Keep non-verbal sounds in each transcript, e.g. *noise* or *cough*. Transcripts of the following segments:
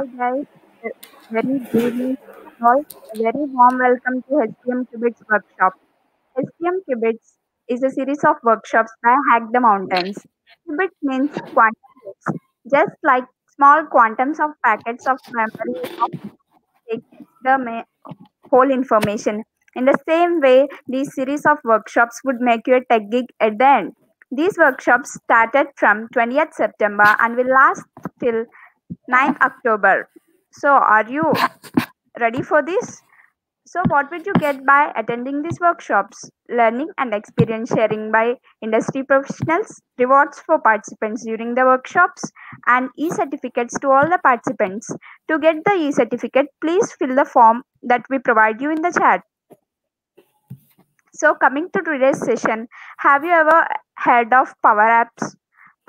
Hi guys, very good evening. A very warm welcome to HTM Qubits workshop. HTM Qubits is a series of workshops by Hack the Mountains. Qubit means quantum bits, just like small quantums of packets of memory take the whole information. In the same way, these series of workshops would make you a tech geek at the end. These workshops started from 20th September and will last till 9th October. So, are you ready for this? So, what would you get by attending these workshops? Learning and experience sharing by industry professionals, rewards for participants during the workshops, and e certificates to all the participants. To get the e certificate, please fill the form that we provide you in the chat. So, coming to today's session, have you ever heard of Power Apps?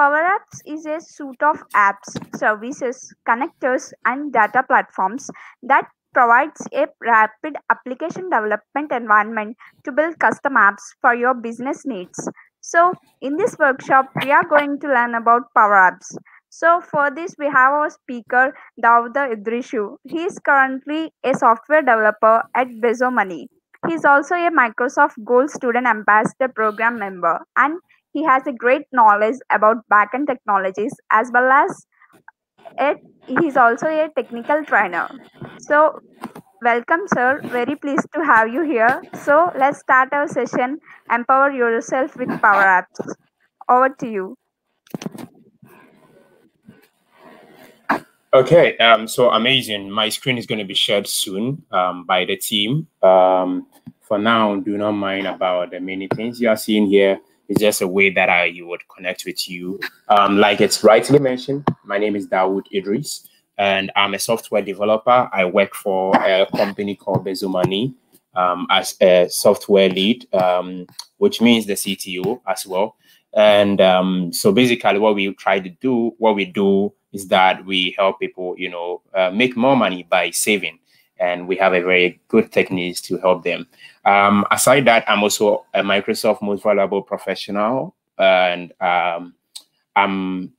Power Apps is a suite of apps, services, connectors, and data platforms that provides a rapid application development environment to build custom apps for your business needs. So, in this workshop, we are going to learn about Power Apps. So, for this, we have our speaker, Dawuda Iddrisu. He is currently a software developer at BezoMoney. He is also a Microsoft Gold Student Ambassador Program member and he has a great knowledge about backend technologies as well as it, he's also a technical trainer. So, welcome, sir. Very pleased to have you here. So, let's start our session. Empower yourself with Power Apps. Over to you. Okay, um, so amazing. My screen is going to be shared soon um, by the team. Um, for now, do not mind about the many things you are seeing here. It's just a way that I you would connect with you. Um, like it's rightly mentioned, my name is Dawuda Iddrisu, and I'm a software developer. I work for a company called BezoMoney um, as a software lead, um, which means the CTO as well. And um, so basically, what we try to do, what we do is that we help people, you know, uh, make more money by saving. And we have a very good techniques to help them. Um, aside that, I'm also a Microsoft Most Valuable Professional, and um, I'm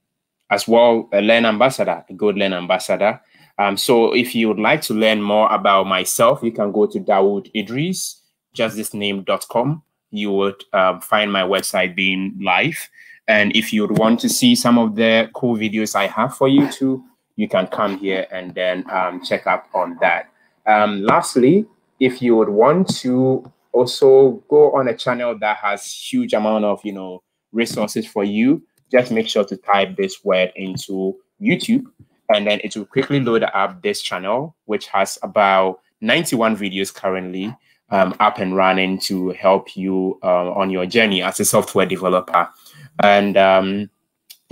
as well a Learn Ambassador, a good Learn Ambassador. Um, so if you would like to learn more about myself, you can go to Dawuda Iddrisu, justthisname.com. You would um, find my website being live. And if you would want to see some of the cool videos I have for you too, you can come here and then um, check up on that. Um, lastly, if you would want to also go on a channel that has huge amount of you know resources for you, just make sure to type this word into YouTube, and then it will quickly load up this channel, which has about 91 videos currently um, up and running to help you uh, on your journey as a software developer. And um,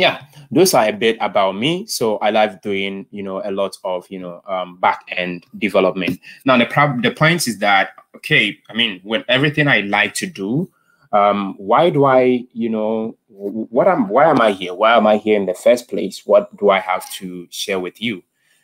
yeah, those are a bit about me. So I love doing, you know, a lot of, you know, um, back end development. Now the prob- the point is that okay, I mean, with everything I like to do, um, why do I, you know, what am why am I here? Why am I here in the first place? What do I have to share with you?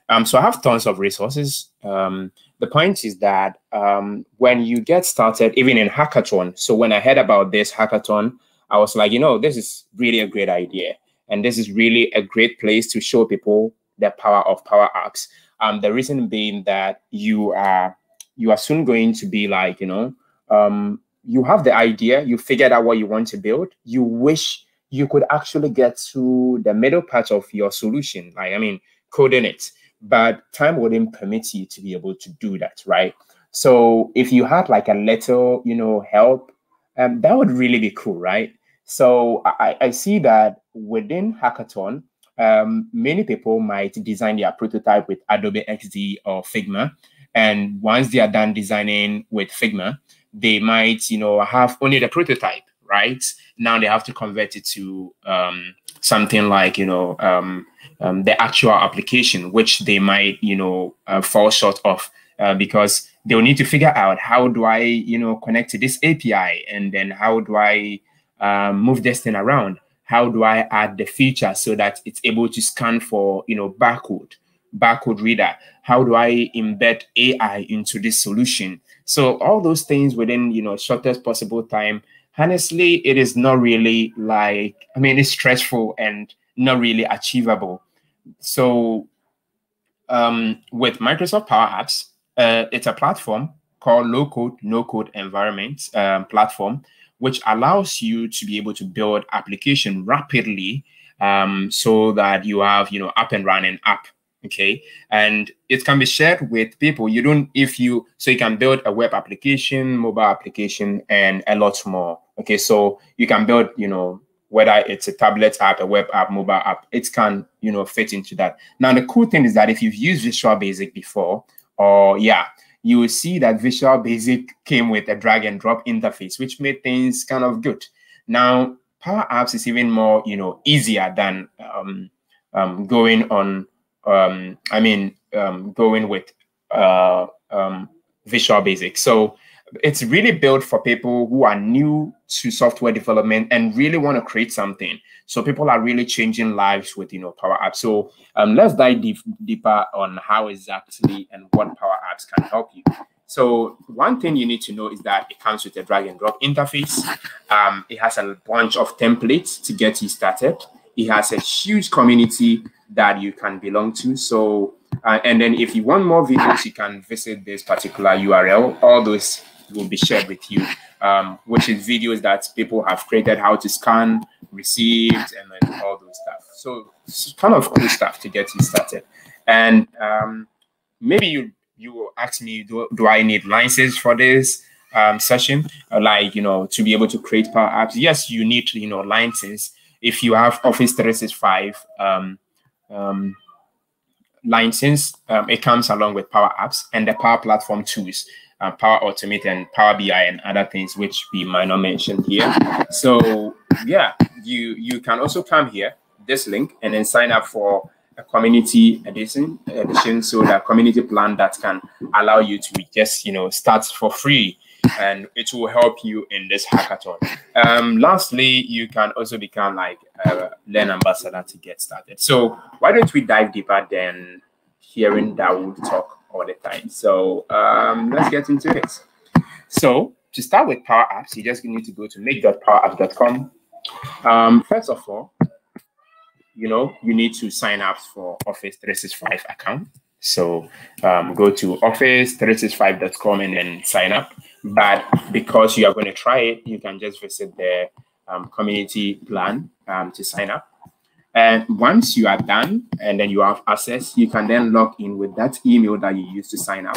Um, so I have tons of resources. Um, the point is that um, when you get started, even in hackathon. So when I heard about this hackathon, I was like, you know, this is really a great idea and this is really a great place to show people the power of Power Apps. Um, the reason being that you are you are soon going to be like, you know, um, you have the idea, you figured out what you want to build, you wish you could actually get to the middle part of your solution. Like, I mean, coding it, but time wouldn't permit you to be able to do that, right? So if you had like a little, you know, help, um, that would really be cool, right? So I, I see that within Hackathon, um, many people might design their prototype with Adobe XD or Figma. And once they are done designing with Figma, they might, you know, have only the prototype, right? Now they have to convert it to um, something like, you know, um, um, the actual application, which they might, you know, uh, fall short of uh, because they'll need to figure out how do I, you know, connect to this API, and then how do I um, move this thing around? How do I add the feature so that it's able to scan for, you know, barcode, barcode reader? How do I embed AI into this solution? So all those things within, you know, shortest possible time. Honestly, it is not really like, I mean, it's stressful and not really achievable. So um, with Microsoft Power Apps, uh, it's a platform called Low Code, No Code Environment um, platform, which allows you to be able to build application rapidly um, so that you have, you know, up and running app. Okay. And it can be shared with people. You don't, if you, so you can build a web application, mobile application, and a lot more. Okay. So you can build, you know, whether it's a tablet app, a web app, mobile app, it can, you know, fit into that. Now, the cool thing is that if you've used Visual Basic before, or yeah, you will see that Visual Basic came with a drag and drop interface, which made things kind of good. Now, Power Apps is even more, you know, easier than um, um, going on. Um, I mean, um, going with uh, um, Visual Basic. So it's really built for people who are new to software development and really want to create something. So people are really changing lives with you know Power Apps. So um, let's dive deep, deeper on how exactly and what Power Apps can help you. So one thing you need to know is that it comes with a drag and drop interface. Um, it has a bunch of templates to get you started. It has a huge community that you can belong to. So, uh, and then if you want more videos, you can visit this particular URL. All those will be shared with you, um, which is videos that people have created, how to scan receipts, and then all those stuff. So it's kind of cool stuff to get you started. And um, maybe you you will ask me, do, do I need licenses for this um, session? Uh, like, you know, to be able to create Power Apps? Yes, you need, you know, licenses. If you have Office 365 um, um, license, um, it comes along with Power Apps and the Power Platform tools uh, Power Automate and Power BI and other things which we might not mention here. So yeah, you you can also come here, this link, and then sign up for a community edition edition so that community plan that can allow you to just you know start for free. And it will help you in this hackathon. Um lastly you can also become like a learn ambassador to get started. So why don't we dive deeper than hearing Dawuda talk all the time. So um, let's get into it. So to start with Power Apps, you just need to go to make.powerapps.com. Um, first of all, you know, you need to sign up for Office 365 account. So um, go to office365.com and then sign up. But because you are going to try it, you can just visit the um, community plan um, to sign up. And once you are done and then you have access, you can then log in with that email that you used to sign up.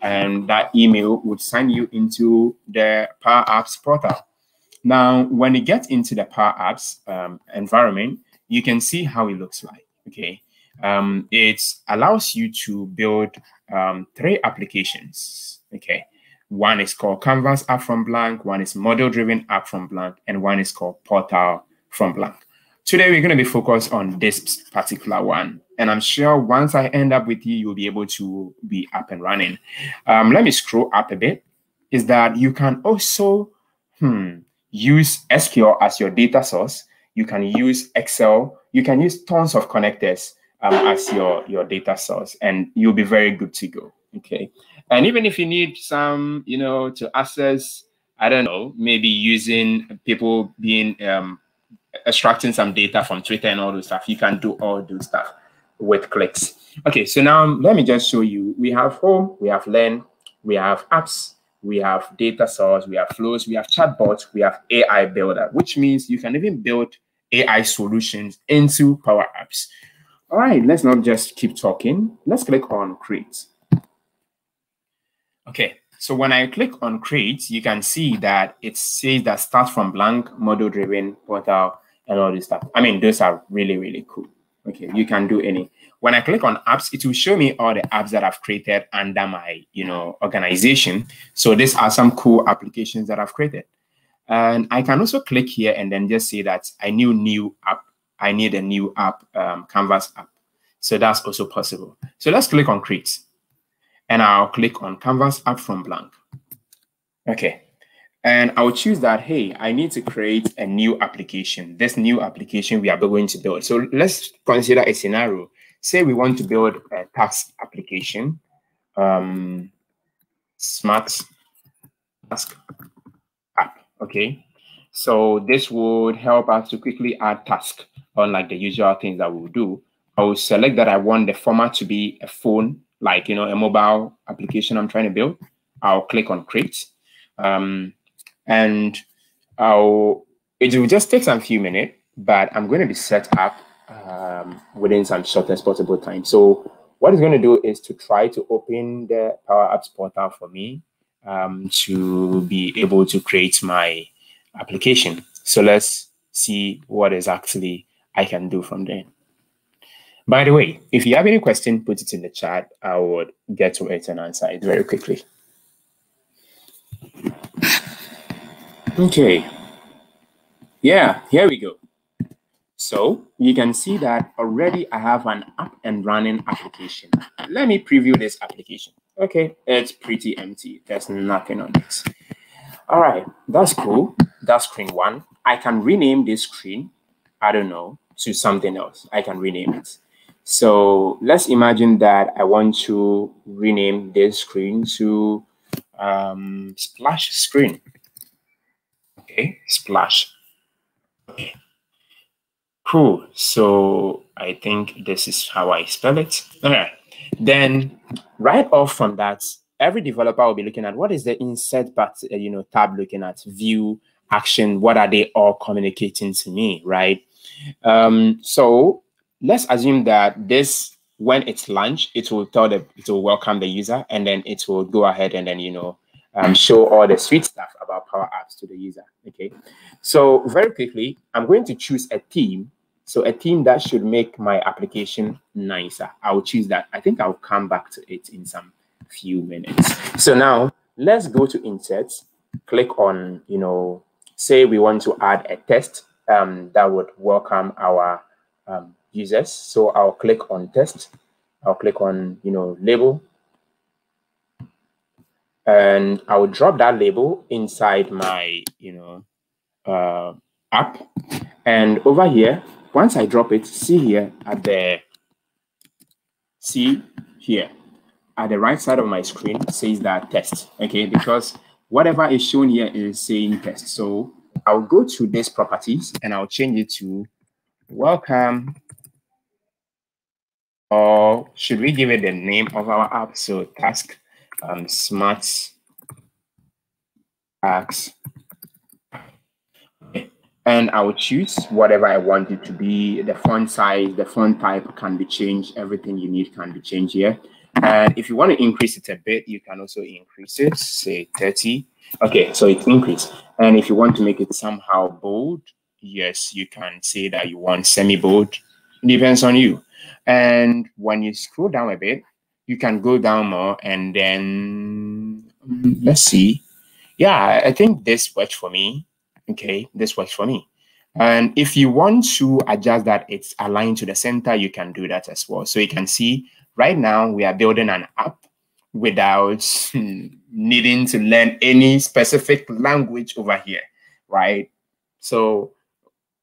And that email would sign you into the Power Apps portal. Now, when you get into the Power Apps um, environment, you can see how it looks like. Okay. Um, it allows you to build um, three applications. Okay. One is called Canvas app from blank, one is model driven app from blank, and one is called portal from blank. Today, we're going to be focused on this particular one. And I'm sure once I end up with you, you'll be able to be up and running. Um, let me scroll up a bit. Is that you can also hmm, use SQL as your data source. You can use Excel. You can use tons of connectors um, as your, your data source, and you'll be very good to go. Okay. And even if you need some, you know, to access, I don't know, maybe using people being um, extracting some data from Twitter and all those stuff. You can do all those stuff with clicks. Okay, so now let me just show you. We have home, we have learn, we have apps, we have data source, we have flows, we have chatbots, we have AI builder, which means you can even build AI solutions into Power Apps. All right, let's not just keep talking. Let's click on create. Okay, so when I click on create, you can see that it says that start from blank, model driven, portal, and all this stuff. I mean, those are really, really cool. Okay, you can do any. When I click on apps, it will show me all the apps that I've created under my, you know, organization. So these are some cool applications that I've created. And I can also click here and then just say that I need new app. I need a new app, um, Canvas app. So that's also possible. So let's click on create. And I'll click on Canvas app from blank. Okay, and I'll choose that, hey, I need to create a new application. This new application we are going to build. So let's consider a scenario. Say we want to build a tax application, um, smart task app, okay? So this would help us to quickly add task, unlike the usual things that we'll do. I will select that I want the format to be a phone, like, you know, a mobile application I'm trying to build. I'll click on create. Um, and I'll, it will just take some few minutes, but I'm going to be set up um, within some shortest possible time. So what it's going to do is to try to open the Power Apps portal for me um, to be able to create my application. So let's see what is actually I can do from there. By the way, if you have any question, put it in the chat. I would get to it and answer it very quickly. Okay. Yeah, here we go. So you can see that already I have an up and running application. Let me preview this application. Okay, it's pretty empty. There's nothing on it. All right, that's cool. That's screen one. I can rename this screen, I don't know, to something else. I can rename it. So let's imagine that I want to rename this screen to um, splash screen. Okay, splash. Okay. Cool. So I think this is how I spell it. Then right off from that, every developer will be looking at what is the insert part, uh, you know, tab looking at view, action, what are they all communicating to me, right? Um, so let's assume that this, when it's launched, it will tell the, it will welcome the user and then it will go ahead and then, you know, um, show all the sweet stuff about Power Apps to the user, okay? So very quickly, I'm going to choose a theme. So a theme that should make my application nicer. I'll choose that. I think I'll come back to it in some few minutes. So now let's go to insert, click on, you know, say we want to add a test um, that would welcome our um, users. So I'll click on test. I'll click on, you know, label. And I will drop that label inside my, you know, uh, app. And over here, once I drop it, see here at the, see here, at the right side of my screen says that test, okay? Because whatever is shown here is saying test. So I'll go to this properties and I'll change it to welcome or should we give it the name of our app? So task um, smart acts. And I will choose whatever I want it to be. The font size, the font type can be changed. Everything you need can be changed here. And if you want to increase it a bit, you can also increase it, say 30. Okay, so it's increased. And if you want to make it somehow bold, yes, you can say that you want semi-bold. Depends on you. And when you scroll down a bit, you can go down more and then mm, let's see. Yeah, I think this works for me. Okay, this works for me. And if you want to adjust that it's aligned to the center, you can do that as well. So you can see right now we are building an app without *laughs* needing to learn any specific language over here, right? So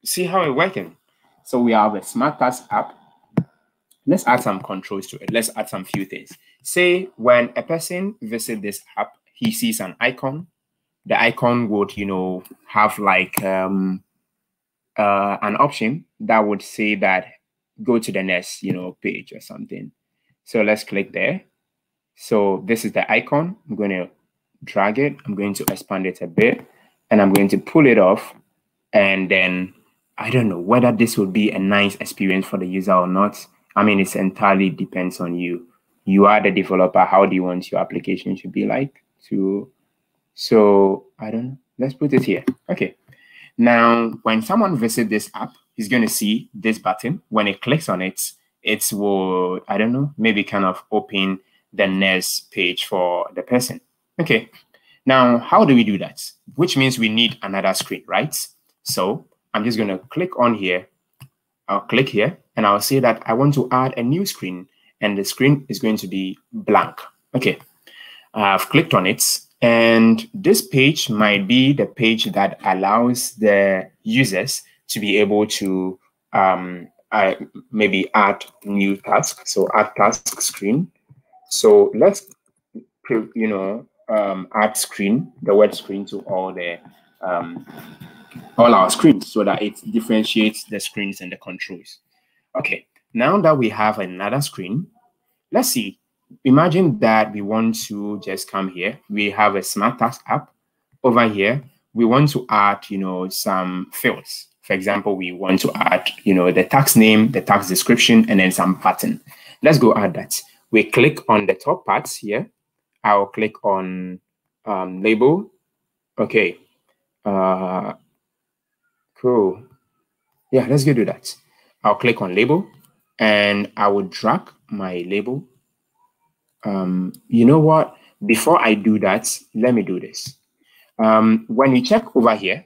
see how it's working. So we have a smart task app let's add some controls to it. Let's add some few things. Say when a person visit this app, he sees an icon. The icon would, you know, have like um, uh, an option that would say that go to the next, you know, page or something. So let's click there. So this is the icon. I'm going to drag it. I'm going to expand it a bit and I'm going to pull it off. And then I don't know whether this would be a nice experience for the user or not. I mean, it entirely depends on you. You are the developer. How do you want your application to be like? To so I don't know. Let's put it here. Okay. Now, when someone visits this app, he's going to see this button. When he clicks on it, it will, I don't know, maybe kind of open the next page for the person. Okay. Now, how do we do that? Which means we need another screen, right? So I'm just going to click on here. I'll click here and I'll say that I want to add a new screen and the screen is going to be blank. Okay, I've clicked on it and this page might be the page that allows the users to be able to um, uh, maybe add new tasks. So add task screen. So let's, you know, um, add screen, the word screen to all the um, all our screens so that it differentiates the screens and the controls. Okay, now that we have another screen, let's see. Imagine that we want to just come here. We have a smart task app over here. We want to add, you know, some fields. For example, we want to add, you know, the tax name, the tax description, and then some pattern. Let's go add that. We click on the top parts here. I'll click on um, label. Okay. Uh, cool. Yeah, let's go do that. I'll click on label and I will drag my label. Um, you know what? Before I do that, let me do this. Um, when you check over here,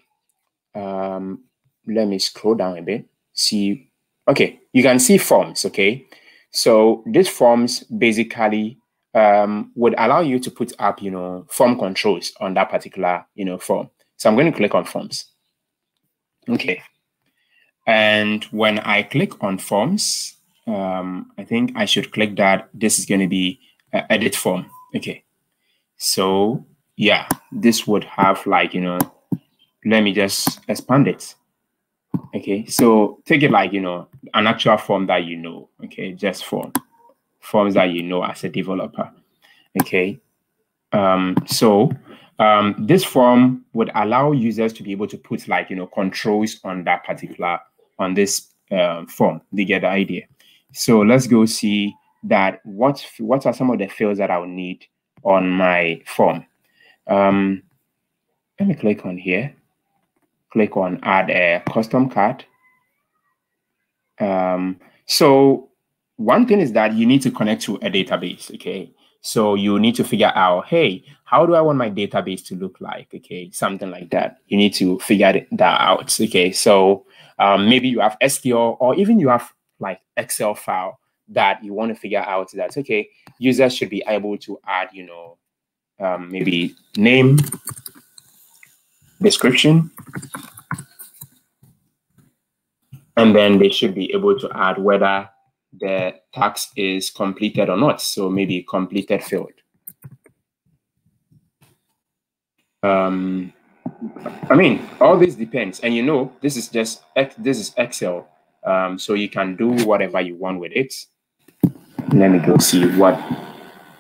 um, let me scroll down a bit. See, okay, you can see forms, okay? So these forms basically um, would allow you to put up, you know, form controls on that particular, you know, form. So I'm going to click on forms. Okay. And when I click on forms, um, I think I should click that. This is going to be uh, edit form. Okay. So yeah, this would have like, you know, let me just expand it. Okay. So take it like, you know, an actual form that you know. Okay. Just form forms that you know as a developer. Okay. Um, so um, this form would allow users to be able to put like, you know, controls on that particular, on this uh, form. They get the idea. So let's go see that what what are some of the fields that I'll need on my form. Um, let me click on here. Click on add a custom card. Um, so one thing is that you need to connect to a database. Okay. So you need to figure out, hey, how do I want my database to look like? Okay, something like that. You need to figure that out. Okay, so um, maybe you have SQL or even you have like Excel file that you want to figure out that okay, users should be able to add, you know, um, maybe name, description, and then they should be able to add whether the tax is completed or not. So maybe completed field. Um, I mean, all this depends, and you know, this is just this is Excel, um, so you can do whatever you want with it. Let me go see what.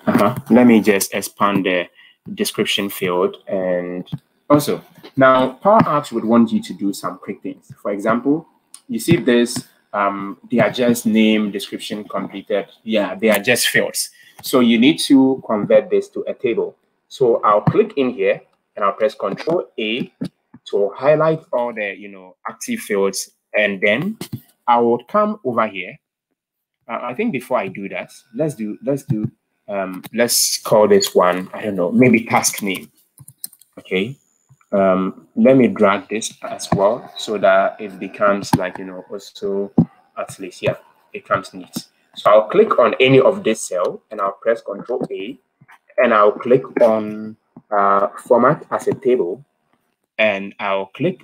Uh -huh. Let me just expand the description field, and also now Power Apps would want you to do some quick things. For example, you see this um, they are just name, description, completed. Yeah, they are just fields. So you need to convert this to a table. So I'll click in here and I'll press Control A to highlight all the you know active fields, and then I will come over here. Uh, I think before I do that, let's do let's do um, let's call this one I don't know maybe task name. Okay, um, let me drag this as well so that it becomes like, you know, also at least, yeah, it comes neat. So I'll click on any of this cell and I'll press Control A and I'll click on uh, format as a table and I'll click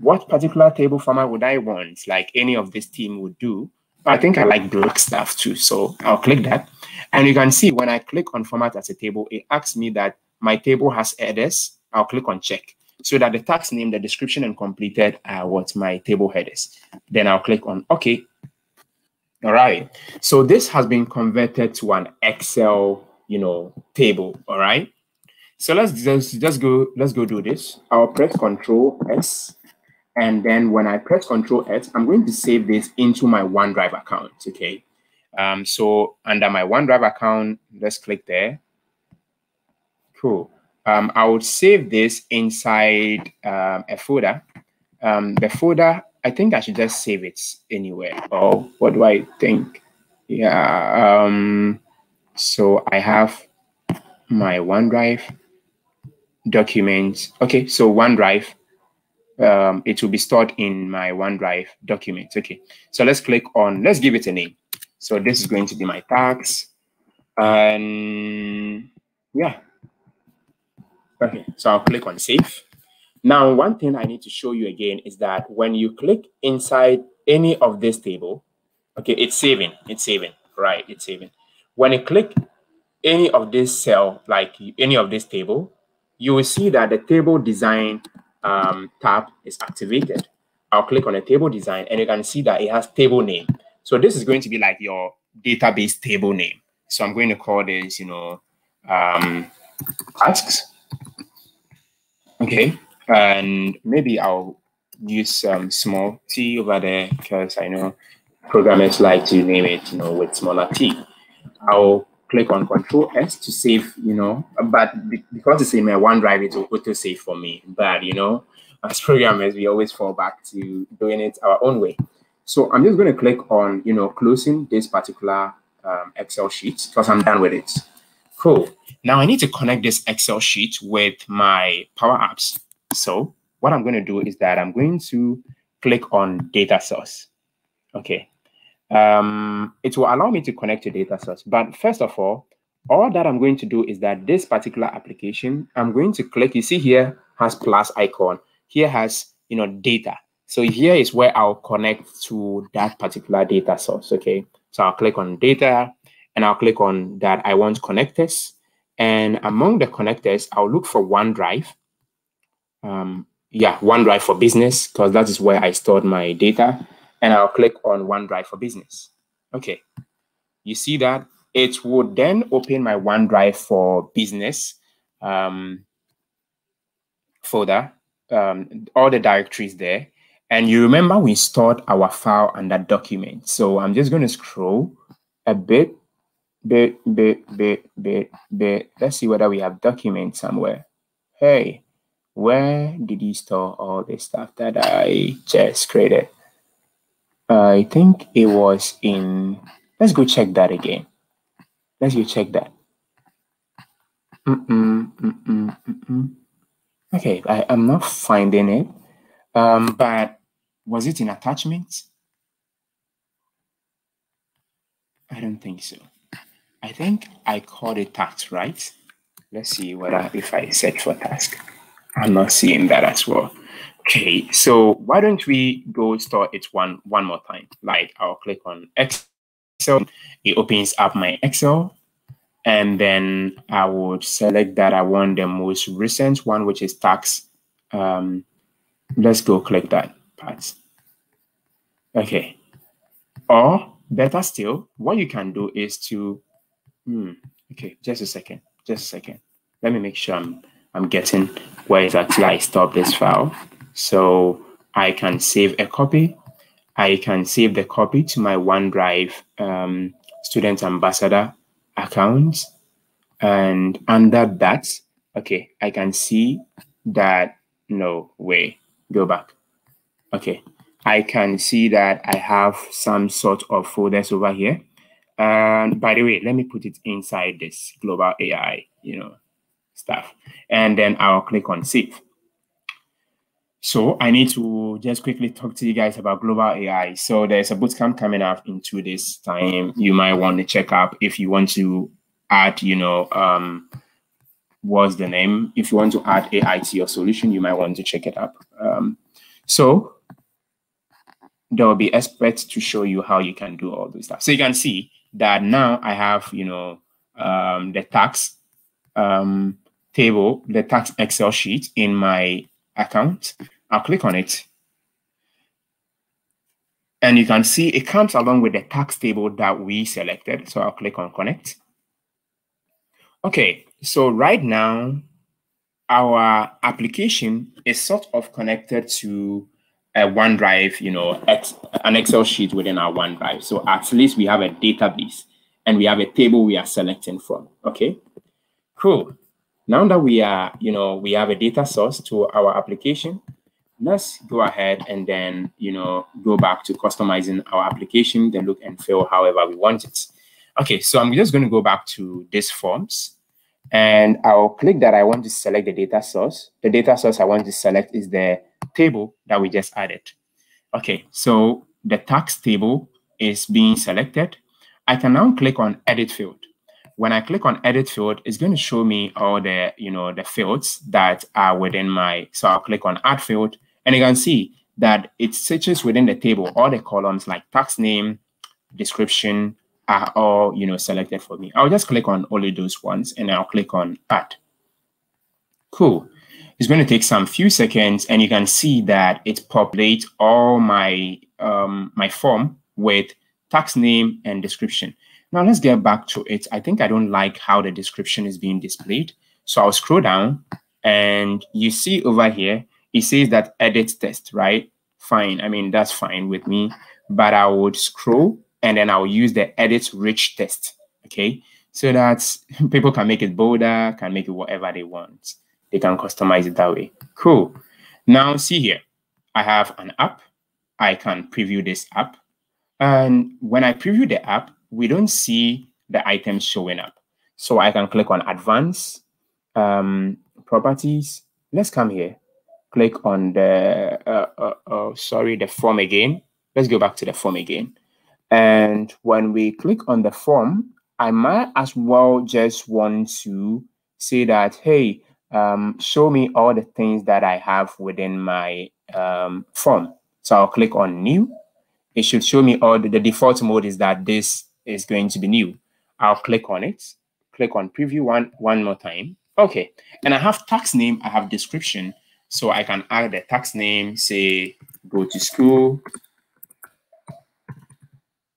what particular table format would I want, like any of this team would do. I think I like block stuff too, so I'll click that. And you can see when I click on format as a table, it asks me that my table has headers. I'll click on check so that the tax name, the description, and completed are what my table headers. Then I'll click on OK. All right. So this has been converted to an Excel, you know, table. All right. So let's just just go. Let's go do this. I'll press Control S, and then when I press Control S, I'm going to save this into my OneDrive account. Okay. Um. So under my OneDrive account, let's click there. Cool um, I would save this inside um, a folder. Um, the folder, I think I should just save it anywhere. Oh, what do I think? Yeah. Um, so I have my OneDrive documents. Okay, so OneDrive, um, it will be stored in my OneDrive documents. Okay, so let's click on, let's give it a name. So this is going to be my tax. And yeah, Okay, so I'll click on save. Now, one thing I need to show you again is that when you click inside any of this table, okay, it's saving, it's saving, right, it's saving. When you click any of this cell, like any of this table, you will see that the table design um, tab is activated. I'll click on the table design and you can see that it has table name. So this is going to be like your database table name. So I'm going to call this, you know, um, tasks. Okay, and maybe I'll use some small t over there because I know programmers like to name it, you know, with smaller t. I'll click on Control S to save, you know, but because it's in my OneDrive, it will auto save for me. But you know, as *laughs* programmers, we always fall back to doing it our own way. So I'm just going to click on, you know, closing this particular um, Excel sheet because I'm done with it. Cool. Now I need to connect this Excel sheet with my Power Apps. So what I'm going to do is that I'm going to click on data source. Okay. Um, it will allow me to connect to data source. But first of all, all that I'm going to do is that this particular application, I'm going to click, you see here has plus icon. Here has, you know, data. So here is where I'll connect to that particular data source. Okay. So I'll click on data and I'll click on that I want connectors. And among the connectors, I'll look for OneDrive. Um, yeah, OneDrive for business, because that is where I stored my data. And I'll click on OneDrive for business. Okay. You see that? It would then open my OneDrive for business um, folder, um, all the directories there. And you remember we stored our file under document. So I'm just going to scroll a bit, bit, bit, bit, bit, bit. Let's see whether we have document somewhere. Hey, where did you store all the stuff that I just created? I think it was in, let's go check that again. Let's go check that. Mm -mm, mm okay, I am not finding it. Um, but was it in attachments? I don't think so. I think I called it task, right? Let's see whether if I search for task. I'm not seeing that as well. Okay, so why don't we go store it one one more time? Like I'll click on Excel, it opens up my Excel, and then I would select that I want the most recent one, which is tax. Um, let's go click that part. Okay. Or better still, what you can do is to, hmm, okay, just a second, just a second. Let me make sure I'm, I'm getting where exactly I stop this file. So I can save a copy. I can save the copy to my OneDrive um, student ambassador account. And under that, okay, I can see that, no way, go back. Okay, I can see that I have some sort of folders over here. And by the way, let me put it inside this global AI, you know, stuff. And then I'll click on save. So I need to just quickly talk to you guys about global AI. So there's a bootcamp coming up in two days time. You might want to check up if you want to add, you know, um, what's the name? If you want to add AI to your solution, you might want to check it up. Um, so there will be experts to show you how you can do all this stuff. So you can see that now I have, you know, um, the tax um, table, the tax Excel sheet in my account. I'll click on it. And you can see it comes along with the tax table that we selected. So I'll click on connect. Okay, so right now, our application is sort of connected to a OneDrive, you know, an Excel sheet within our OneDrive. So at least we have a database and we have a table we are selecting from. Okay, cool. Now that we are, you know, we have a data source to our application, let's go ahead and then, you know, go back to customizing our application, the look and feel however we want it. Okay, so I'm just going to go back to this forms and I'll click that I want to select the data source. The data source I want to select is the table that we just added. Okay, so the tax table is being selected. I can now click on edit field. When I click on edit field, it's going to show me all the, you know, the fields that are within my, so I'll click on add field and you can see that it searches within the table, all the columns like tax name, description, are all you know selected for me. I'll just click on only those ones and I'll click on add. Cool. It's going to take some few seconds and you can see that it populates all my um, my form with tax name and description. Now let's get back to it. I think I don't like how the description is being displayed. So I'll scroll down and you see over here, it says that edit test, right? Fine. I mean, that's fine with me, but I would scroll and then I'll use the edit rich test. Okay. So that *laughs* people can make it bolder, can make it whatever they want. They can customize it that way. Cool. Now see here, I have an app. I can preview this app. And when I preview the app, we don't see the items showing up. So I can click on advanced um, properties. Let's come here. Click on the, uh, uh, uh, sorry, the form again. Let's go back to the form again. And when we click on the form, I might as well just want to say that, hey, um, show me all the things that I have within my um, form. So I'll click on new. It should show me all the, the default mode is that this is going to be new. I'll click on it, click on preview one, one more time. Okay, and I have tax name, I have description. So I can add the tax name, say, go to school.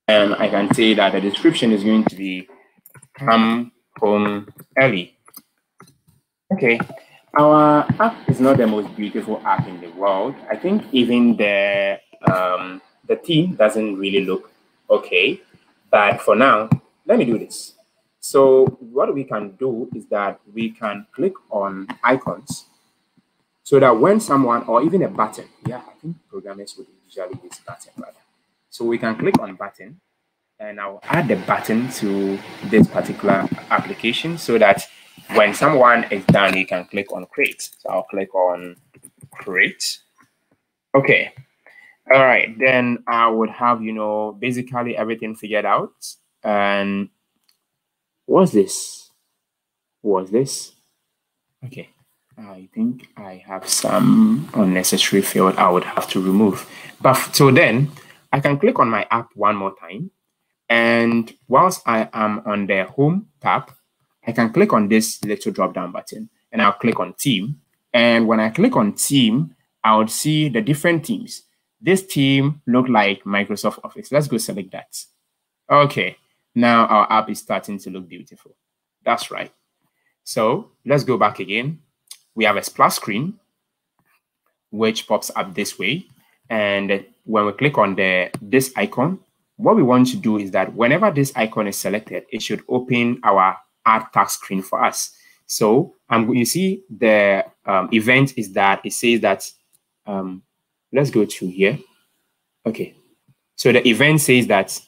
And I can say that the description is going to be come home early. Okay, our app is not the most beautiful app in the world. I think even the um, the team doesn't really look okay. But for now, let me do this. So what we can do is that we can click on icons so that when someone or even a button, yeah, I think programmers would usually use button rather. So we can click on button and I'll add the button to this particular application so that when someone is done, you can click on create. So I'll click on create. Okay. All right. Then I would have, you know, basically everything figured out. And what's this? What's this? Okay. I think I have some unnecessary field I would have to remove. But so then I can click on my app one more time. And whilst I am on the home tab, I can click on this little drop down button and I'll click on team. And when I click on team, I would see the different teams. This team look like Microsoft Office. Let's go select that. Okay, now our app is starting to look beautiful. That's right. So let's go back again. We have a splash screen, which pops up this way. And when we click on the this icon, what we want to do is that whenever this icon is selected, it should open our add task screen for us. So um, you see the um, event is that it says that, um, let's go to here. Okay. So the event says that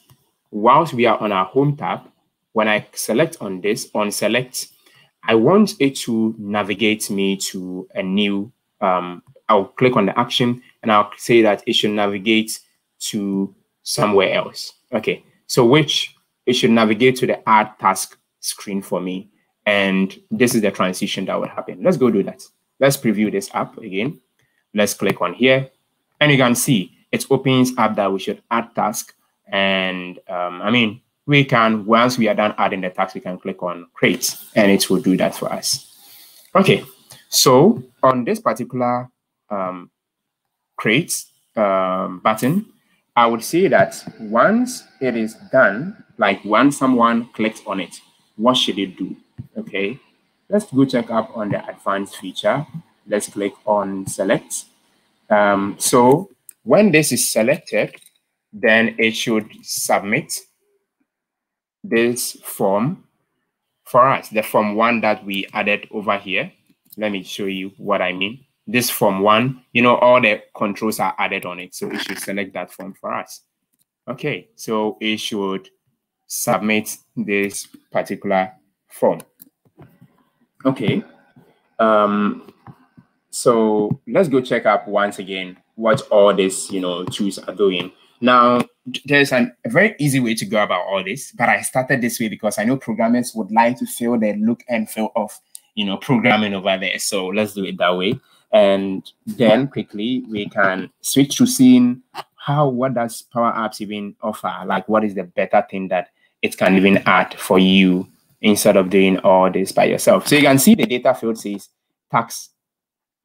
whilst we are on our home tab, when I select on this, on select, I want it to navigate me to a new, um, I'll click on the action and I'll say that it should navigate to somewhere else. Okay. So which it should navigate to the add task screen for me. And this is the transition that would happen. Let's go do that. Let's preview this app again. Let's click on here. And you can see it opens up that we should add task. And um, I mean, we can, once we are done adding the task, we can click on create and it will do that for us. Okay, so on this particular um, create um, button, I would say that once it is done, like once someone clicks on it, what should it do? Okay, let's go check up on the advanced feature. Let's click on select. Um, so when this is selected, then it should submit this form for us, the form one that we added over here. Let me show you what I mean. This form one, you know, all the controls are added on it. So it should select that form for us. Okay, so it should submit this particular form. Okay. Um, so let's go check up once again what all these, you know, tools are doing. Now, there's an, a very easy way to go about all this, but I started this way because I know programmers would like to feel the look and feel of, you know, programming over there. So let's do it that way. And then quickly we can switch to seeing how, what does Power Apps even offer? Like what is the better thing that it can even add for you instead of doing all this by yourself. So you can see the data field says tax.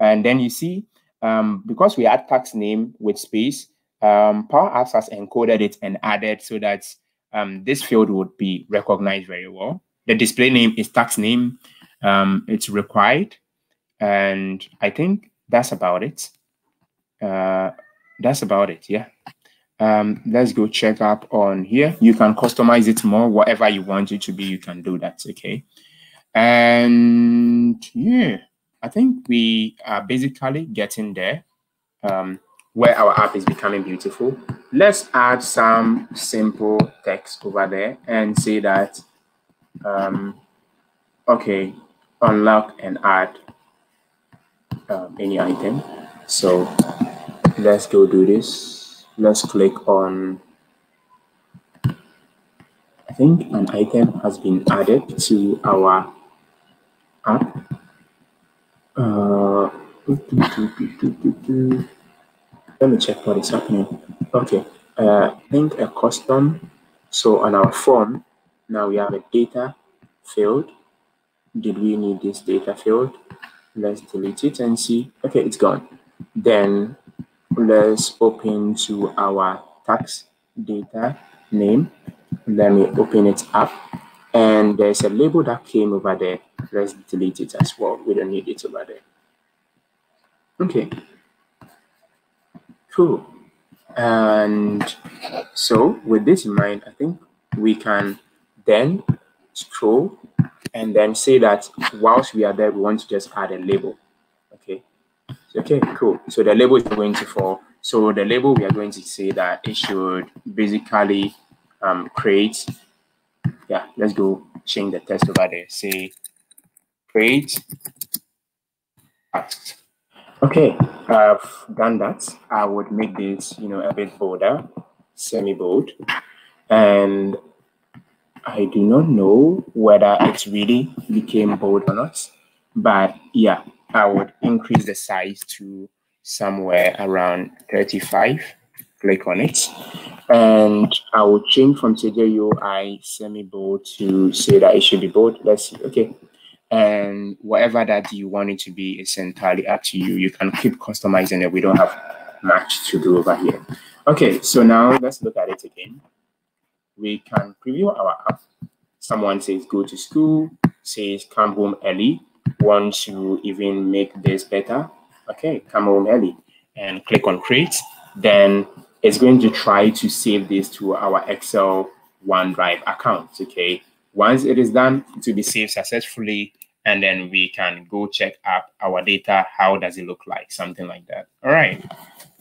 And then you see, um, because we add tax name with space, um, Power Apps has encoded it and added so that um, this field would be recognized very well. The display name is tax name. Um, it's required. And I think that's about it. Uh, that's about it. Yeah. Um, let's go check up on here. You can customize it more, whatever you want it to be, you can do that. Okay. And yeah, I think we are basically getting there um, where our app is becoming beautiful. Let's add some simple text over there and say that, um, okay, unlock and add um, any item. So let's go do this. Let's click on, I think an item has been added to our app. Uh, let me check what is happening. Okay, uh, think a custom. So on our form, now we have a data field. Did we need this data field? Let's delete it and see. Okay, it's gone. Then let's open to our tax data name. Let me open it up. And there's a label that came over there. Let's delete it as well. We don't need it over there. Okay. Cool. And so with this in mind, I think we can then scroll and then say that whilst we are there, we want to just add a label. Okay. Okay, cool. So the label is going to fall. So the label, we are going to say that it should basically um, create, yeah, let's go change the text over there. Say create asked. Okay, I've done that. I would make this, you know, a bit bolder, semi-bold. And I do not know whether it really became bold or not. But yeah, I would increase the size to somewhere around 35. Click on it. And I will change from Segoe UI semi-bold to say that it should be bold. Let's see. Okay. And whatever that you want it to be is entirely up to you. You can keep customizing it. We don't have much to do over here. Okay, so now let's look at it again. We can preview our app. Someone says go to school, says come home early want to even make this better, okay, come home early and click on create. Then it's going to try to save this to our Excel OneDrive account, okay. Once it is done, it will be saved successfully and then we can go check up our data. How does it look like? Something like that. All right.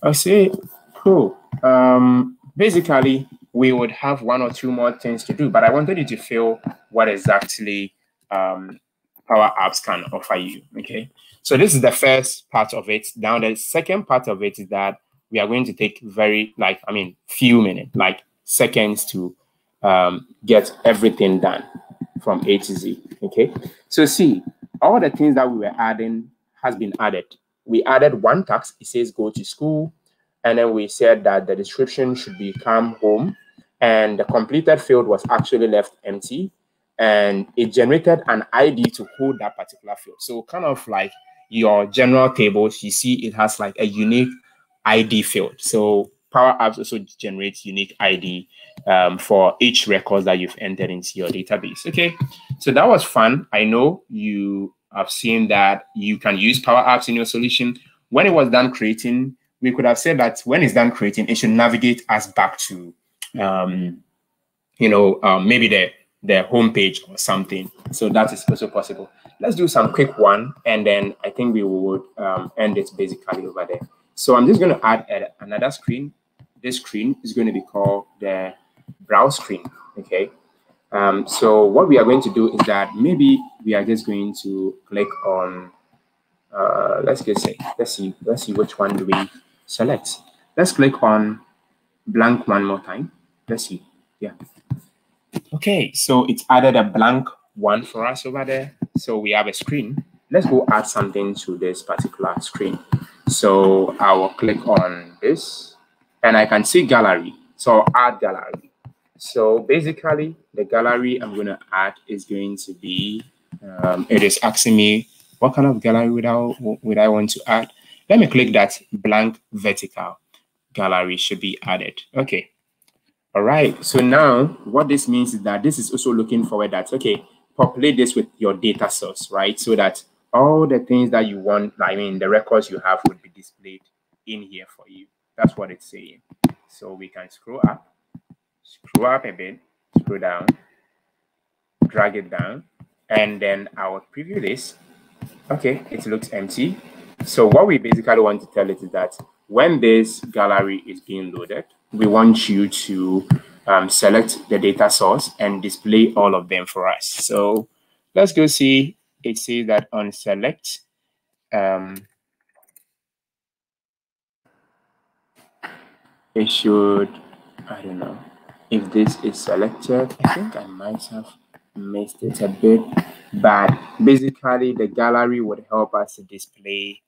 I see. cool. Um, basically, we would have one or two more things to do, but I wanted you to feel what exactly um, Power Apps can offer you. Okay, so this is the first part of it. Now the second part of it is that we are going to take very like I mean few minutes, like seconds to um, get everything done from A to Z. Okay, so see all the things that we were adding has been added. We added one tax. It says go to school, and then we said that the description should become home, and the completed field was actually left empty and it generated an ID to hold that particular field. So kind of like your general tables, you see it has like a unique ID field. So Power Apps also generates unique ID um, for each record that you've entered into your database. Okay, so that was fun. I know you have seen that you can use Power Apps in your solution. When it was done creating, we could have said that when it's done creating, it should navigate us back to, um, you know, um, maybe the their homepage or something. So that is also possible. Let's do some quick one, and then I think we would um, end it basically over there. So I'm just going to add another screen. This screen is going to be called the browse screen. Okay. Um, so what we are going to do is that maybe we are just going to click on. Uh, let's just say let's see let's see which one do we select. Let's click on blank one more time. Let's see. Yeah. Okay, so it's added a blank one for us over there. So we have a screen. Let's go add something to this particular screen. So I will click on this and I can see gallery. So I'll add gallery. So basically the gallery I'm going to add is going to be, um, it is asking me what kind of gallery would I, would I want to add? Let me click that blank vertical gallery should be added. Okay. All right. So now what this means is that this is also looking forward that, okay, populate this with your data source, right? So that all the things that you want, I mean, the records you have would be displayed in here for you. That's what it's saying. So we can scroll up, scroll up a bit, scroll down, drag it down, and then I will preview this. Okay, it looks empty. So what we basically want to tell it is that when this gallery is being loaded, we want you to um, select the data source and display all of them for us. So let's go see. It says that on select, um, it should, I don't know, if this is selected, I think I might have missed it a bit, but basically the gallery would help us to display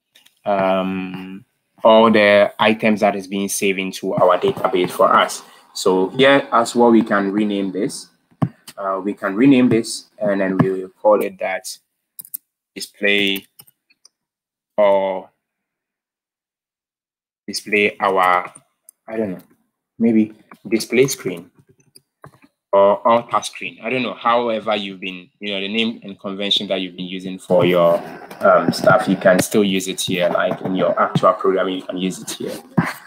um, all the items that is being saved into our database for us. So here as well, we can rename this. Uh, we can rename this and then we will call it that display or display our, I don't know, maybe display screen or alt screen. I don't know, however you've been, you know, the name and convention that you've been using for your um, stuff, you can still use it here, like in your actual programming, you can use it here.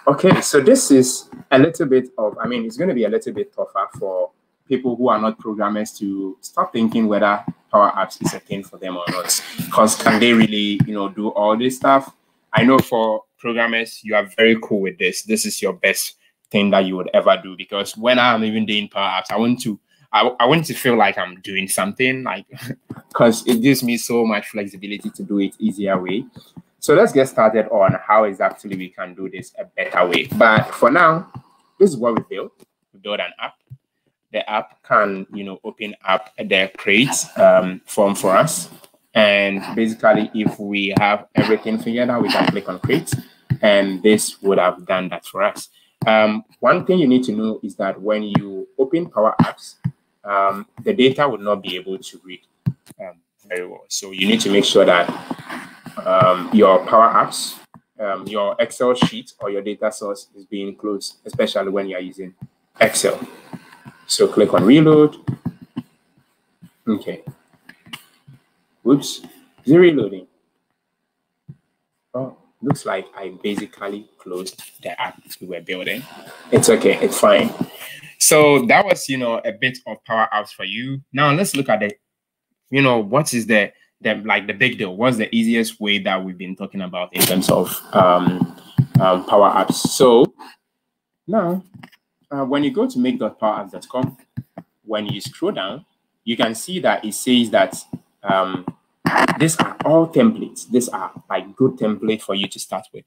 Okay, so this is a little bit of, I mean, it's going to be a little bit tougher for people who are not programmers to start thinking whether Power Apps is a thing for them or not. Because can they really, you know, do all this stuff? I know for programmers, you are very cool with this. This is your best thing that you would ever do because when I'm even doing Power Apps, I want to I, I want to feel like I'm doing something like *laughs* because it gives me so much flexibility to do it easier way. So let's get started on how exactly we can do this a better way. But for now, this is what we built. We built an app. The app can, you know, open up the create um, form for us. And basically, if we have everything figured out, we can click on create, and this would have done that for us. Um, one thing you need to know is that when you open Power Apps, um, the data will not be able to read um, very well. So you need to make sure that um, your Power Apps, um, your Excel sheet or your data source is being closed, especially when you are using Excel. So click on reload. Okay. Whoops, is it reloading? Oh, looks like I basically closed the app we were building. It's okay, it's fine. So that was, you know, a bit of Power Apps for you. Now let's look at the, you know, what is the the like the big deal? What's the easiest way that we've been talking about in terms of um, um, Power Apps? So now, uh, when you go to make.powerapps.com, when you scroll down, you can see that it says that um, these are all templates. These are like good template for you to start with.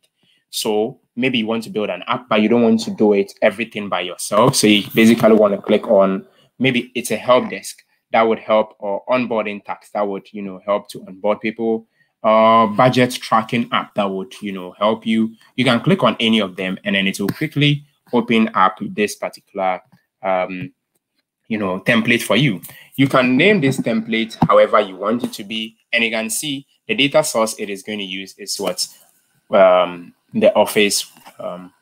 So maybe you want to build an app, but you don't want to do it everything by yourself. So you basically want to click on maybe it's a help desk that would help or onboarding tax that would you know help to onboard people uh budget tracking app that would you know help you you can click on any of them and then it will quickly open up this particular um you know template for you you can name this template however you want it to be and you can see the data source it is going to use is what um the office um,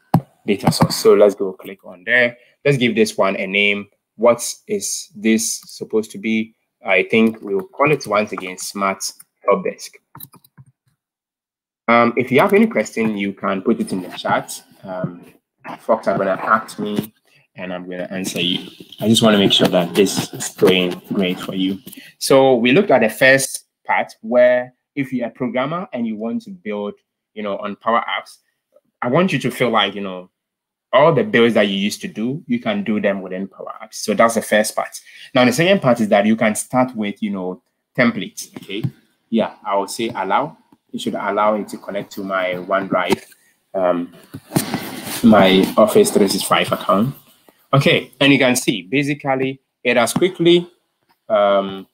data source. So let's go click on there. Let's give this one a name. What is this supposed to be? I think we'll call it once again Smart Help Desk. Um, if you have any question, you can put it in the chat. Um, Fox are going to ask me and I'm going to answer you. I just want to make sure that this is going great for you. So we looked at the first part where if you're a programmer and you want to build you know, on Power Apps, I want you to feel like, you know, all the builds that you used to do, you can do them within Power Apps. So that's the first part. Now, the second part is that you can start with, you know, templates. Okay. Yeah, I will say allow. You should allow it to connect to my OneDrive, um, my Office 365 account. Okay. And you can see basically it has quickly um,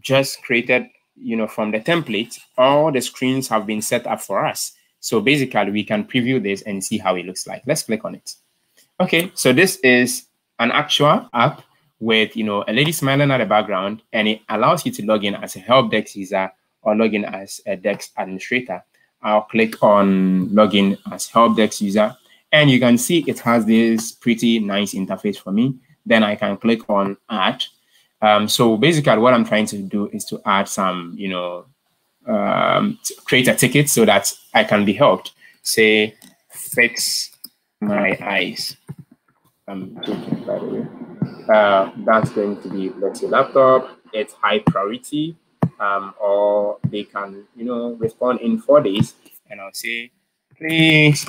just created you know, from the template, all the screens have been set up for us. So basically, we can preview this and see how it looks like. Let's click on it. Okay, so this is an actual app with, you know, a lady smiling at the background, and it allows you to log in as a help desk user or log in as a desk administrator. I'll click on login as help desk user, And you can see it has this pretty nice interface for me. Then I can click on add. Um, so basically what I'm trying to do is to add some, you know, um, create a ticket so that I can be helped. Say, fix my eyes. I'm joking, by the way. Uh, that's going to be, let's say, laptop. It's high priority, um, or they can, you know, respond in four days. And I'll say, please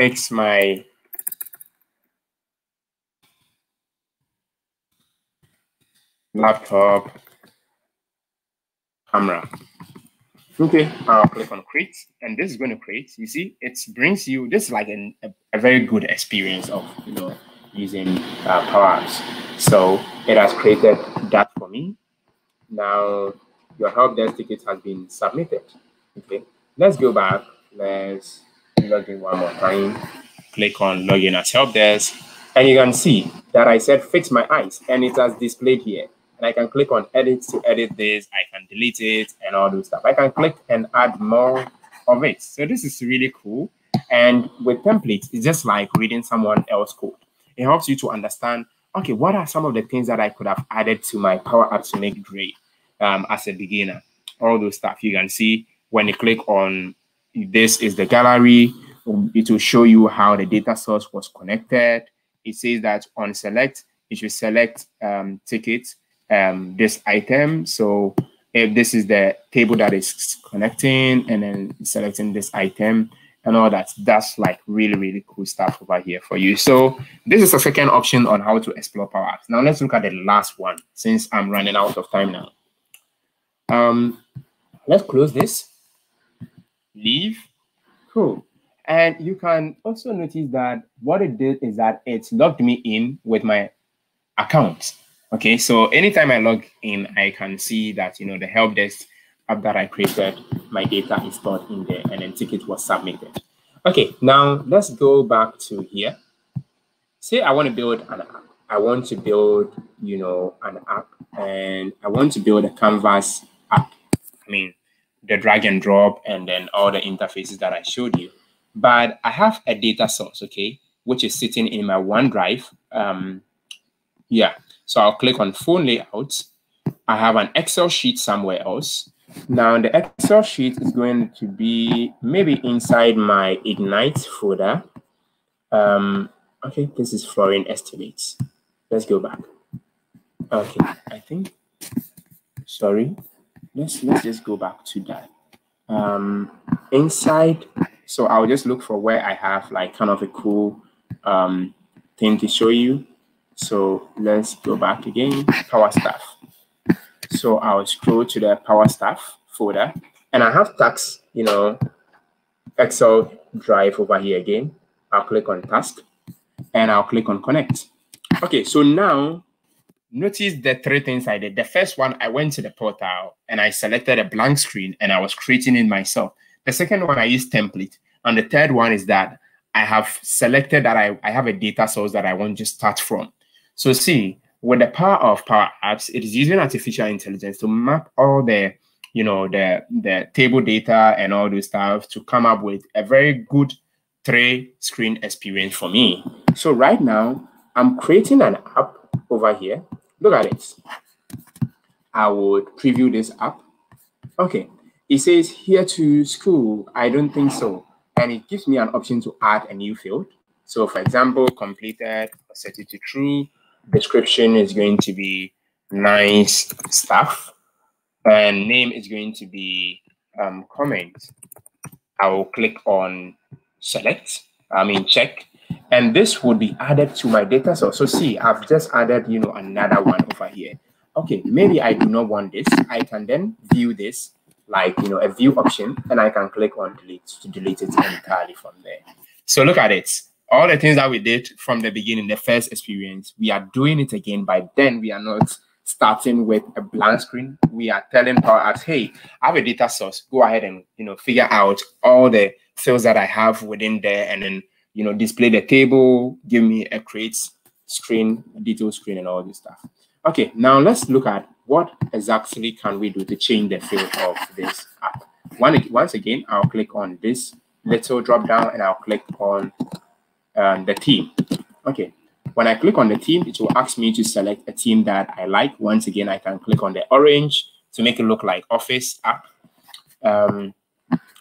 fix my laptop camera. Okay, I'll click on create, and this is going to create. You see, it brings you this is like an, a, a very good experience of you know using uh, Power Apps. So it has created that for me. Now your help desk ticket has been submitted. Okay, let's go back. Let's log in one more time. Click on login as help desk, and you can see that I said fix my eyes, and it has displayed here and I can click on edit to edit this. I can delete it and all those stuff. I can click and add more of it. So this is really cool. And with templates, it's just like reading someone else's code. It helps you to understand, okay, what are some of the things that I could have added to my Power App to make great um, as a beginner? All those stuff you can see when you click on this is the gallery. It will show you how the data source was connected. It says that on select, you should select um, tickets um, this item. So if this is the table that is connecting and then selecting this item and all that, that's like really, really cool stuff over here for you. So this is the second option on how to explore Power Apps. Now let's look at the last one since I'm running out of time now. Um, let's close this, leave, cool. And you can also notice that what it did is that it logged me in with my account. Okay, so anytime I log in, I can see that, you know, the help desk app that I created, my data is stored in there and then ticket was submitted. Okay, now let's go back to here. Say I want to build an app. I want to build, you know, an app and I want to build a Canvas app. I mean, the drag and drop and then all the interfaces that I showed you. But I have a data source, okay, which is sitting in my OneDrive. Um, yeah, so I'll click on phone layout. I have an Excel sheet somewhere else. Now the Excel sheet is going to be maybe inside my Ignite folder. Um, okay, this is flooring estimates. Let's go back. Okay, I think, sorry, let's, let's just go back to that. Um, inside, so I'll just look for where I have like kind of a cool um, thing to show you. So let's go back again, Power Staff. So I'll scroll to the Power Staff folder and I have tax, you know, Excel drive over here again. I'll click on task and I'll click on connect. Okay, so now notice the three things I did. The first one, I went to the portal and I selected a blank screen and I was creating it myself. The second one, I used template. And the third one is that I have selected that I, I have a data source that I want to start from. So see, with the power of Power Apps, it is using artificial intelligence to map all the, you know, the the table data and all this stuff to come up with a very good three screen experience for me. So right now, I'm creating an app over here. Look at it. I would preview this app. Okay, it says here to school. I don't think so. And it gives me an option to add a new field. So for example, completed, set it to true, description is going to be nice stuff and name is going to be um, comment. I will click on select, I mean check, and this would be added to my data source. So see, I've just added, you know, another one over here. Okay, maybe I do not want this. I can then view this like, you know, a view option and I can click on delete to delete it entirely from there. So look at it all the things that we did from the beginning, the first experience, we are doing it again. By then, we are not starting with a blank screen. We are telling Power Apps, hey, I have a data source. Go ahead and you know figure out all the fields that I have within there, and then you know display the table, give me a create screen, detail screen, and all this stuff. Okay, now let's look at what exactly can we do to change the feel of this app. One, once again, I'll click on this little drop down and I'll click on um, the theme. Okay, when I click on the theme, it will ask me to select a theme that I like. Once again, I can click on the orange to make it look like Office app. Um,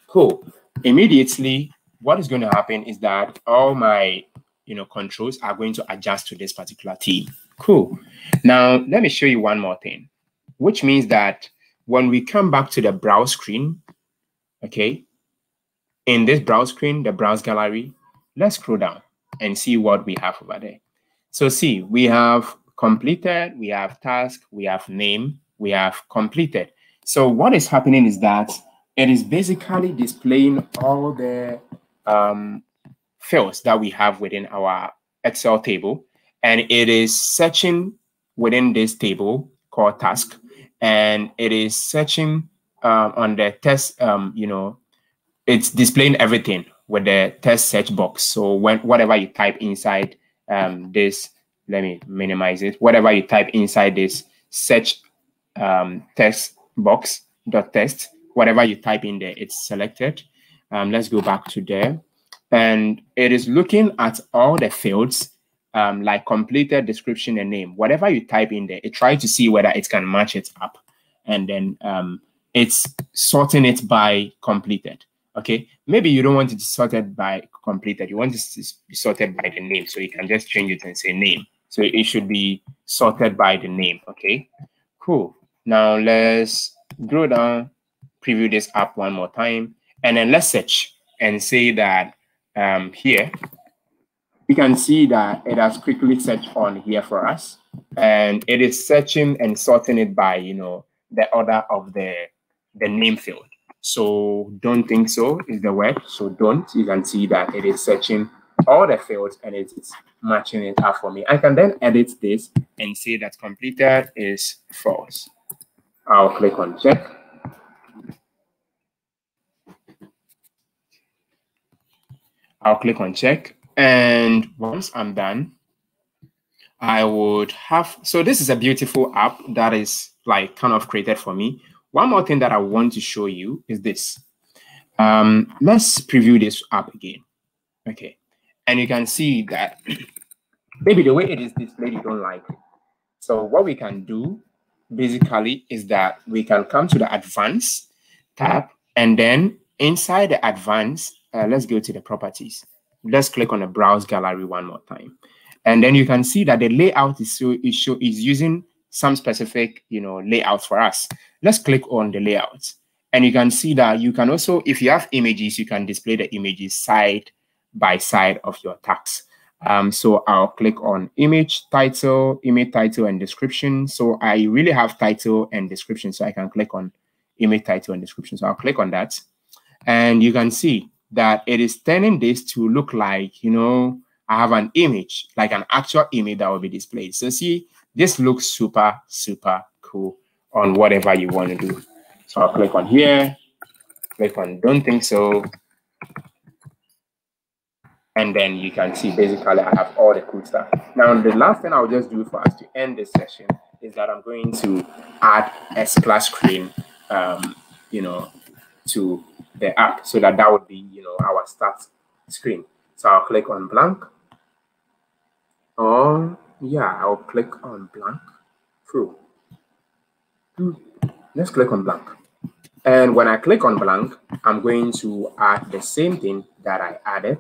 cool. Immediately, what is going to happen is that all my you know controls are going to adjust to this particular theme. Cool. Now, let me show you one more thing, which means that when we come back to the browse screen, okay, in this browse screen, the browse gallery, let's scroll down and see what we have over there. So see, we have completed, we have task, we have name, we have completed. So what is happening is that it is basically displaying all the um, fields that we have within our Excel table. And it is searching within this table called task. And it is searching um, on the test, um, you know, it's displaying everything with the test search box. So when whatever you type inside um, this, let me minimize it. Whatever you type inside this search um, text box dot test, whatever you type in there, it's selected. Um, let's go back to there. And it is looking at all the fields um, like completed description and name. Whatever you type in there, it tries to see whether it can match it up. And then um, it's sorting it by completed. Okay, maybe you don't want it sorted by completed. You want it to be sorted by the name. So you can just change it and say name. So it should be sorted by the name. Okay, cool. Now let's go down, preview this app one more time, and then let's search and say that um, here, we can see that it has quickly searched on here for us. And it is searching and sorting it by, you know, the order of the, the name field. So don't think so is the word. So don't, you can see that it is searching all the fields and it is matching it up for me. I can then edit this and say that completed is false. I'll click on check. I'll click on check. And once I'm done, I would have, so this is a beautiful app that is like kind of created for me. One more thing that I want to show you is this. Um, let's preview this app again. Okay. And you can see that *clears throat* maybe the way it is displayed, you don't like it. So what we can do basically is that we can come to the advanced tab and then inside the advanced, uh, let's go to the properties. Let's click on the browse gallery one more time. And then you can see that the layout is so is, show, is using some specific, you know, layout for us. Let's click on the layout. And you can see that you can also, if you have images, you can display the images side by side of your text. Um, so I'll click on image title, image title and description. So I really have title and description. So I can click on image title and description. So I'll click on that. And you can see that it is turning this to look like, you know, I have an image, like an actual image that will be displayed. So see, this looks super, super cool on whatever you want to do. So I'll click on here, click on don't think so. And then you can see basically I have all the cool stuff. Now, the last thing I'll just do for us to end this session is that I'm going to add a splash screen, um, you know, to the app so that that would be, you know, our start screen. So I'll click on blank. Oh, yeah, I'll click on blank through. Hmm, let's click on blank. And when I click on blank, I'm going to add the same thing that I added.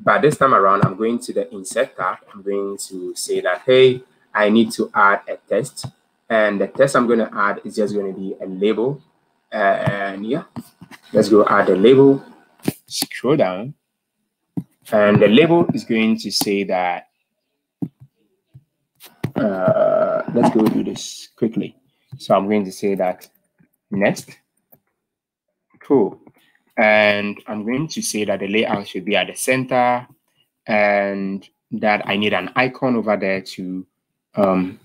But this time around, I'm going to the insert tab. I'm going to say that, hey, I need to add a test. And the test I'm going to add is just going to be a label. And yeah, let's go add a label. Scroll down. And the label is going to say that, uh, let's go do this quickly. So I'm going to say that next. Cool. And I'm going to say that the layout should be at the center and that I need an icon over there to, um,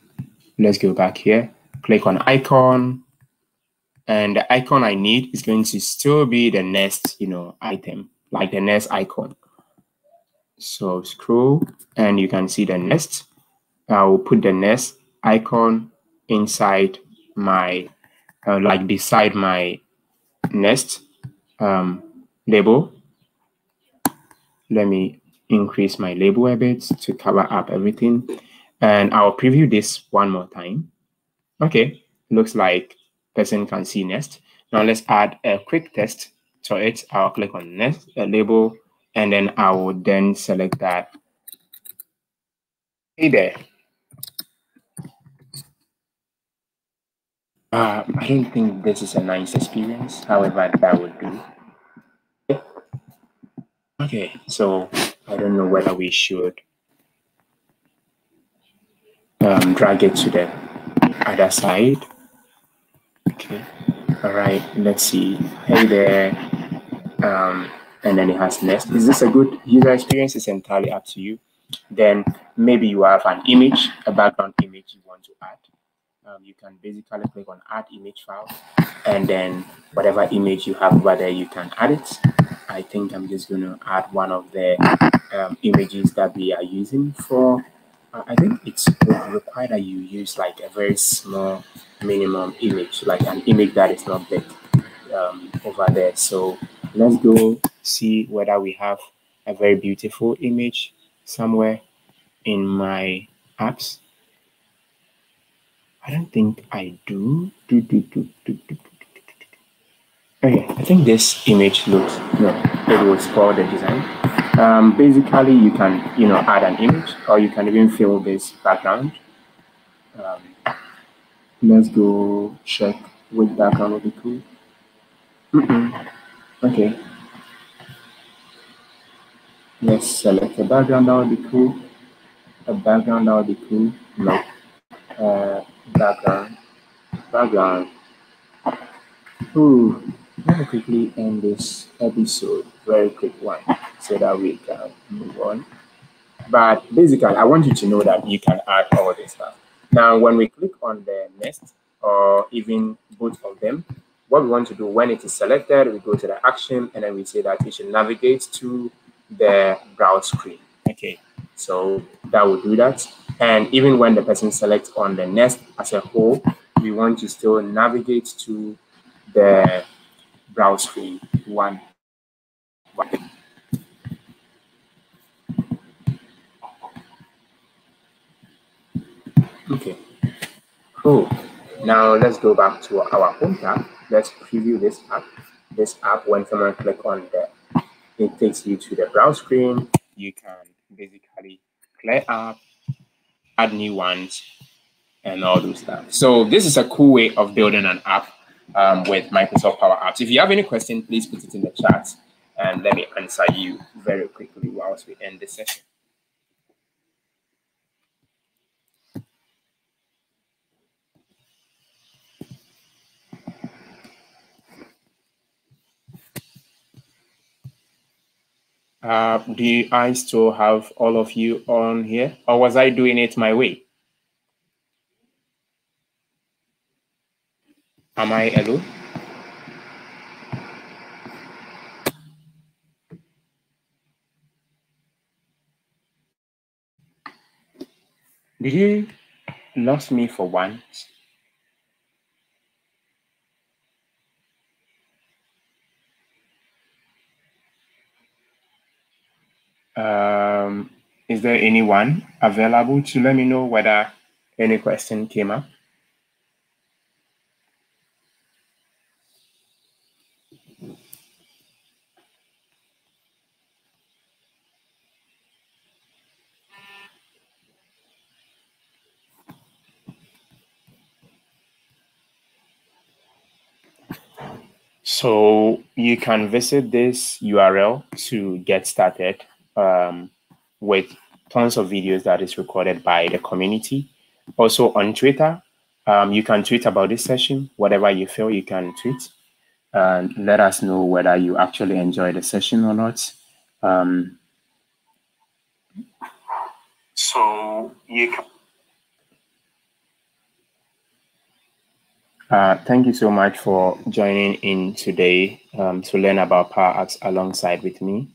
let's go back here, click on icon. And the icon I need is going to still be the next, you know, item, like the next icon. So scroll and you can see the nest. I will put the nest icon inside my, uh, like beside my nest um, label. let me increase my label a bit to cover up everything. And I'll preview this one more time. Okay, looks like person can see nest. Now let's add a quick test to it. I'll click on nest, a label, and then I will then select that. Hey there. Uh, I don't think this is a nice experience. However, that would do. Okay, so I don't know whether we should um, drag it to the other side. Okay, all right, let's see. Hey there. Um, and then it has nest. Is this a good user experience? It's entirely up to you. Then maybe you have an image, a background image you want to add um, you can basically click on add image file and then whatever image you have over there you can add it i think i'm just going to add one of the um, images that we are using for i think it's required that you use like a very small minimum image like an image that is not big um, over there so let's go see whether we have a very beautiful image somewhere in my apps I don't think I do. do, do, do, do, do. Okay, I think this image looks, no, it will spoil the design. Um, basically, you can, you know, add an image or you can even fill this background. Um, let's go check which background would be cool. Mm -mm. Okay. Let's select a background that would be cool. A background that would be cool. No. Uh, background background Ooh, me quickly end this episode very quick one so that we can move on. But basically i want you to know that you can add all this stuff. Now when we click on the nest or even both of them what we want to do when it is selected we go to the action and then we say that it should navigate to the browse screen. Okay so that will do that. And even when the person selects on the nest as a whole, we want to still navigate to the browse screen one. Okay, cool. Now let's go back to our home tab. Let's preview this app. This app, when someone click on the, it takes you to the browse screen. You can basically clear up add new ones, and all those stuff. So this is a cool way of building an app um, with Microsoft Power Apps. If you have any question, please put it in the chat and let me answer you very quickly whilst we end this session. Uh, do I still have all of you on here, or was I doing it my way? Am I alone? Did you lose me for once? Um, is there anyone available to let me know whether any question came up? So you can visit this URL to get started um, with tons of videos that is recorded by the community. Also on Twitter, um, you can tweet about this session, whatever you feel you can tweet, and let us know whether you actually enjoy the session or not. Um, so you can. Uh, thank you so much for joining in today um, to learn about Power Apps alongside with me.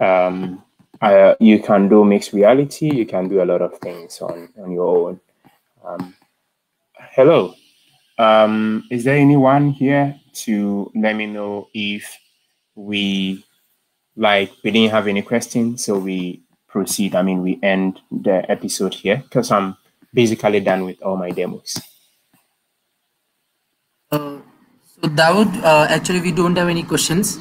Um, uh, you can do mixed reality. You can do a lot of things on, on your own. Um, hello. Um, is there anyone here to let me know if we like we didn't have any questions, so we proceed. I mean, we end the episode here because I'm basically done with all my demos. Uh, so Dawood, uh, actually we don't have any questions.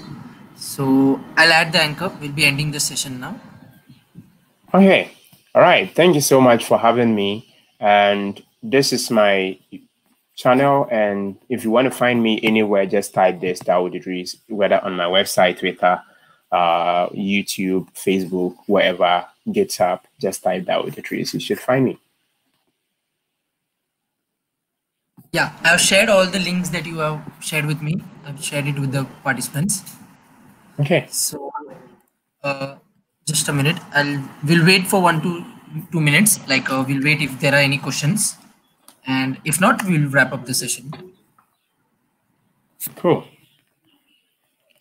So I'll add the anchor. We'll be ending the session now. Okay. All right. Thank you so much for having me. And this is my channel. And if you want to find me anywhere, just type this Dawuda Iddrisu, whether on my website, Twitter, uh, YouTube, Facebook, wherever, GitHub, just type Dawuda Iddrisu. You should find me. Yeah, I've shared all the links that you have shared with me. I've shared it with the participants. Okay. So, uh, just a minute. I'll we'll wait for one to two minutes. Like uh, we'll wait if there are any questions, and if not, we'll wrap up the session. Cool.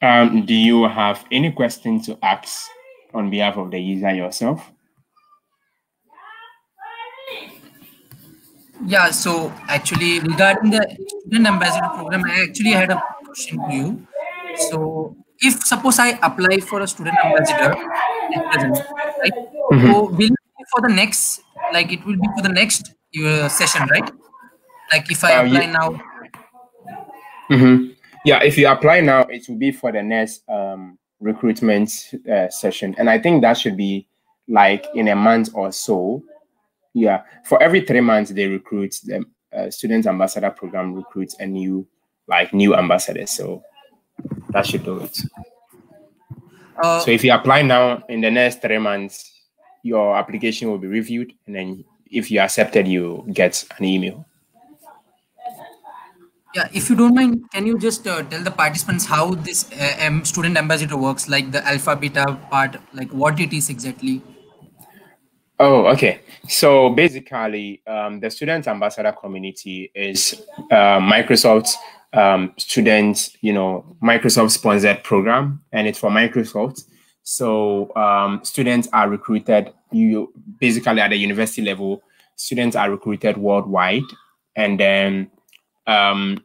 Um, do you have any questions to ask on behalf of the user yourself? Yeah, so actually regarding the student ambassador program, I actually had a question to you. So if suppose I apply for a student ambassador present, right? Mhm. So will for the next like it will be for the next uh, session, right? Like if I Uh, apply now, Mm-hmm. Yeah, if you apply now, it will be for the next um, recruitment uh, session, and I think that should be like in a month or so. Yeah, for every three months they recruit the uh, student ambassador program recruits a new like new ambassadors. So that should do it. uh, So if you apply now in the next three months, your application will be reviewed, and then if you accepted, you get an email. yeah, if you don't mind, can you just uh, tell the participants how this uh, um, student ambassador works, like the alpha beta part, like what it is exactly? Oh, okay. So basically, um, the student ambassador community is uh, Microsoft's um, student, you know, Microsoft sponsored program, and it's for Microsoft. So um, students are recruited. You basically at the university level, students are recruited worldwide, and then um,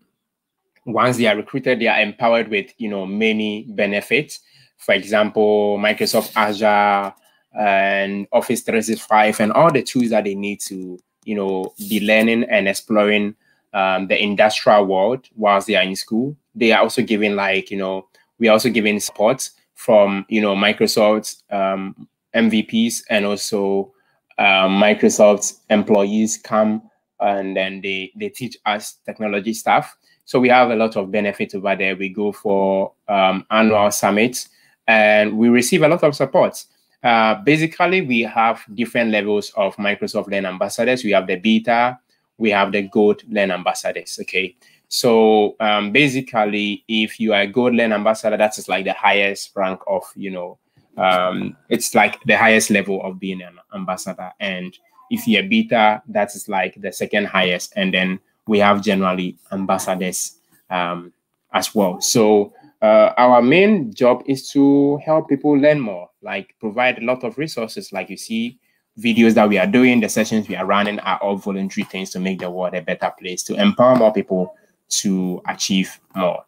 once they are recruited, they are empowered with you know many benefits. For example, Microsoft Azure and Office 365 and all the tools that they need to you know be learning and exploring um, the industrial world whilst they are in school. They are also giving like you know we are also giving support from you know Microsoft um, MVPs and also um, Microsoft employees come and then they they teach us technology stuff. So we have a lot of benefits over there. We go for um, annual summits and we receive a lot of support. Uh, basically, we have different levels of Microsoft Learn ambassadors. We have the beta, we have the gold Learn ambassadors. Okay, so um, basically, if you are a gold Learn ambassador, that is like the highest rank of you know, um, it's like the highest level of being an ambassador. And if you're a beta, that is like the second highest. And then we have generally ambassadors um, as well. So uh, our main job is to help people learn more, like provide a lot of resources. Like you see, videos that we are doing, the sessions we are running are all voluntary things to make the world a better place, to empower more people to achieve more.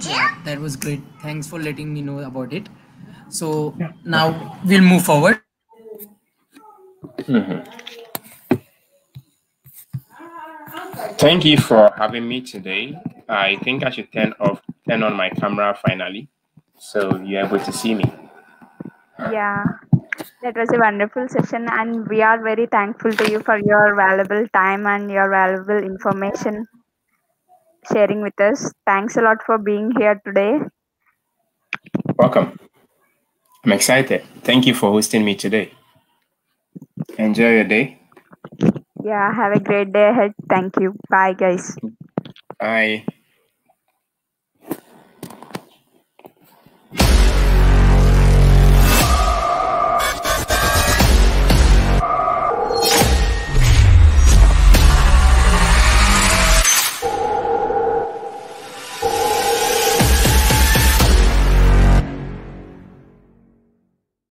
Yeah, that was great. Thanks for letting me know about it. So now we'll move forward. Thank you for having me today. I think I should turn off, turn on my camera finally, so you're able to see me. Yeah, that was a wonderful session, and we are very thankful to you for your valuable time and your valuable information sharing with us. Thanks a lot for being here today. Welcome. I'm excited. Thank you for hosting me today. Enjoy your day. Yeah, have a great day ahead. Thank you. Bye, guys. Bye.